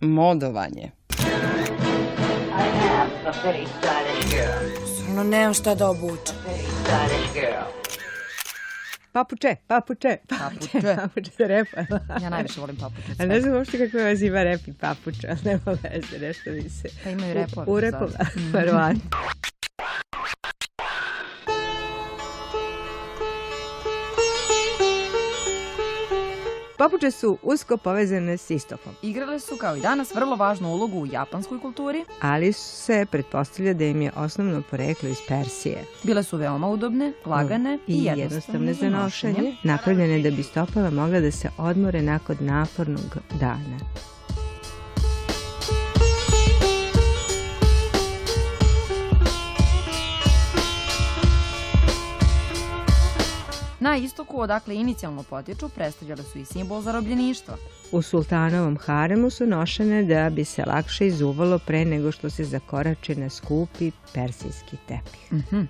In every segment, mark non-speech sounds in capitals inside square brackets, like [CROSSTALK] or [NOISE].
modovanje. Stvarno nemam šta da obučem. Papuče, papuče, papuče, Papuče. papuče repa. Ja najviše volim papuče. A ne znam uopšte kakve veze ima i papuča, ali nema veze, nešto mi se... Pa imaju repove. U, u repova, [LAUGHS] verovatno. Papuče su usko povezane s istokom, Igrale su kao i danas vrlo važnu ulogu u japanskoj kulturi. ali se pretpostavlja da im je osnovno poreklo iz Persije. Bile su veoma udobne, lagane i, i jednostavne jednostavne za nošenje, napravljene da bi stopala mogla da se odmore nakon napornog dana. Istoku, odakle inicijalno potiču, predstavljale su i simbol zarobljeništva. U sultanovom haremu su nošene da bi se lakše izuvalo pre nego što se zakorači na skupi persijski tepih. Mhm.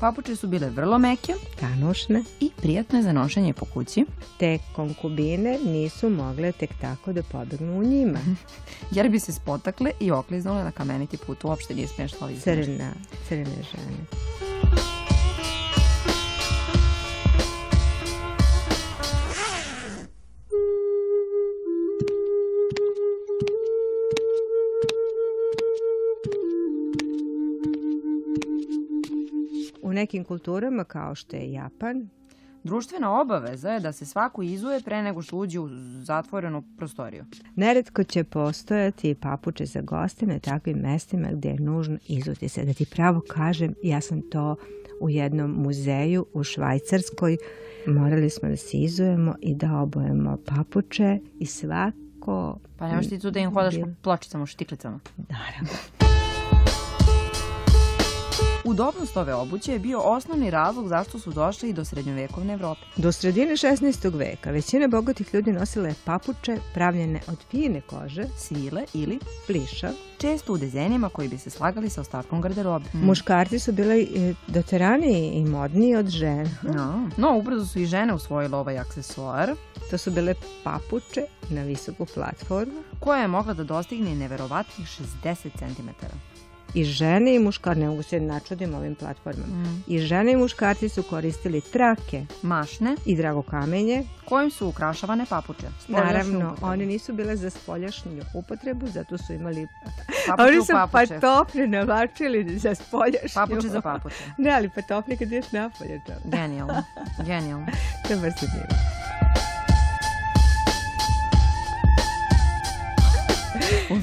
Papuče su bile vrlo meke Tanošne, i prijatne za nošenje po kući, te konkubine nisu mogle tek tako da pobegnu u njima. jer bi se spotakle i okliznule na kameniti put. Uopšte nije smešno. Crna, crne žene. Nekim kulturama kao što je Japan, Društvena obaveza je da se svako izuje pre nego što uđe u zatvorenu prostoriju. Neretko će postojati papuče za goste na takvim mestima gdje je nužno izuti se. Da ti pravo kažem, ja sam to u jednom muzeju u Švajcarskoj. Morali smo da se izujemo i da obojemo papuče i svako... Pa nemaš ti tu da im hodaš po pločicama, štiklicama. Naravno. Udobnost ove obuće je bio osnovni razlog zašto su došli i do srednjovekovne Evrope. Do sredine 16. veka većina bogatih ljudi nosila je papuče pravljene od fine kože, Svile ili pliša. često u dezenima koji bi se slagali sa ostatkom garderobe. Muškarci su bili e, doteraniji i modniji od žena. No, no, ubrzo su i žene usvojile ovaj aksesuar, To su bile papuče na visoku platformu. koja je mogla da dostigne neverovatnih 60 cm. I žene i muškarci, ne mogu se načudim ovim platformama, i žene i muškarci su koristili trake Mašne, i drago kamenje. kojim su ukrašavane papuče. Naravno, upotrebu. one nisu bile za spoljašnju upotrebu, zato su imali... Papuče Oni su papuče. patopne navačili za spoljašnju. Papuče za papuče. [LAUGHS] Ne, ali patopne kad ideš napolje. Genijalno, genijalno. [LAUGHS] To baš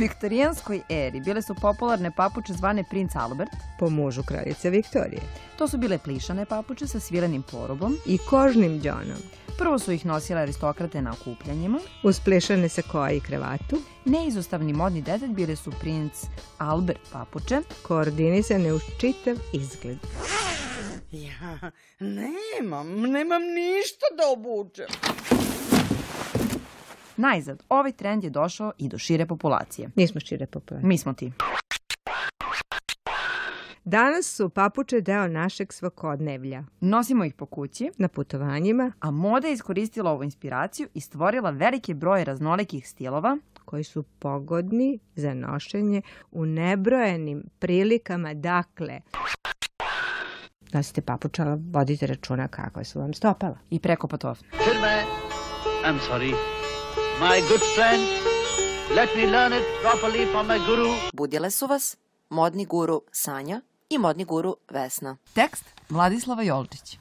viktorijanskoj eri bile su popularne papuče zvane princ Albert. Po mužu kraljice Viktorije. To su bile plišane papuče sa svilenim porobom. I kožnim džonom. Prvo su ih nosile aristokrate na okupljanjima. Usplešane sa koja i krevatu. Neizostavni modni detalj bile su princ Albert papuče, Koordinisane uz čitav izgled. Ja nemam, nemam ništa da obučem. Najzad, ovaj trend je došao i do šire populacije. Nismo šire popularni. Mi smo ti. Danas su papuče deo našeg svakodnevlja. Nosimo ih po kući, Na putovanjima a moda je iskoristila ovu inspiraciju i stvorila veliki broj raznolikih stilova, koji su pogodni za nošenje u nebrojenim prilikama. Dakle, nosite papučala, vodite računa kakve su vam stopala. i preko. Shirme, I'm sorry. My good friend, let me learn it properly from my guru. Budile su vas modni guru Sanja i modni guru Vesna. Tekst Vladislava Jolčić.